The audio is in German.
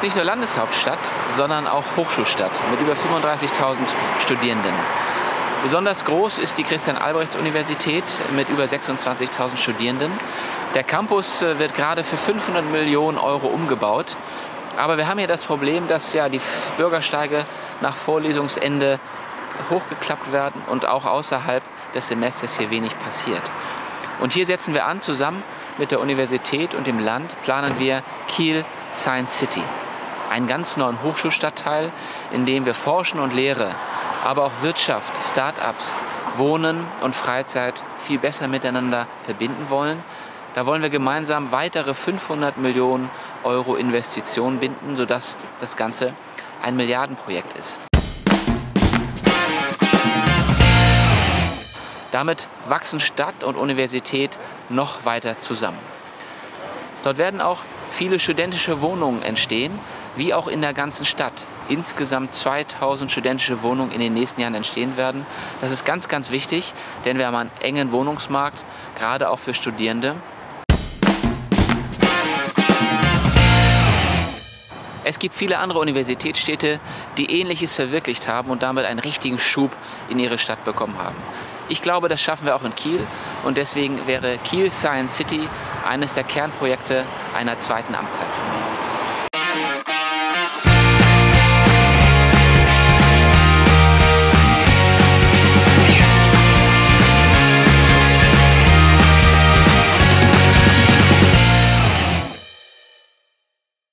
nicht nur Landeshauptstadt, sondern auch Hochschulstadt mit über 35.000 Studierenden. Besonders groß ist die Christian-Albrechts-Universität mit über 26.000 Studierenden. Der Campus äh, wird gerade für 500 Millionen Euro umgebaut. Aber wir haben hier das Problem, dass ja die Bürgersteige nach Vorlesungsende hochgeklappt werden und auch außerhalb des Semesters hier wenig passiert. Und hier setzen wir an, zusammen mit der Universität und dem Land planen wir Kiel Science City. Einen ganz neuen Hochschulstadtteil, in dem wir Forschen und Lehre aber auch Wirtschaft, Start-ups, Wohnen und Freizeit viel besser miteinander verbinden wollen. Da wollen wir gemeinsam weitere 500 Millionen Euro Investitionen binden, sodass das Ganze ein Milliardenprojekt ist. Damit wachsen Stadt und Universität noch weiter zusammen. Dort werden auch viele studentische Wohnungen entstehen, wie auch in der ganzen Stadt insgesamt 2000 studentische Wohnungen in den nächsten Jahren entstehen werden. Das ist ganz, ganz wichtig, denn wir haben einen engen Wohnungsmarkt, gerade auch für Studierende. Es gibt viele andere Universitätsstädte, die Ähnliches verwirklicht haben und damit einen richtigen Schub in ihre Stadt bekommen haben. Ich glaube, das schaffen wir auch in Kiel und deswegen wäre Kiel Science City eines der Kernprojekte einer zweiten Amtszeit von mir.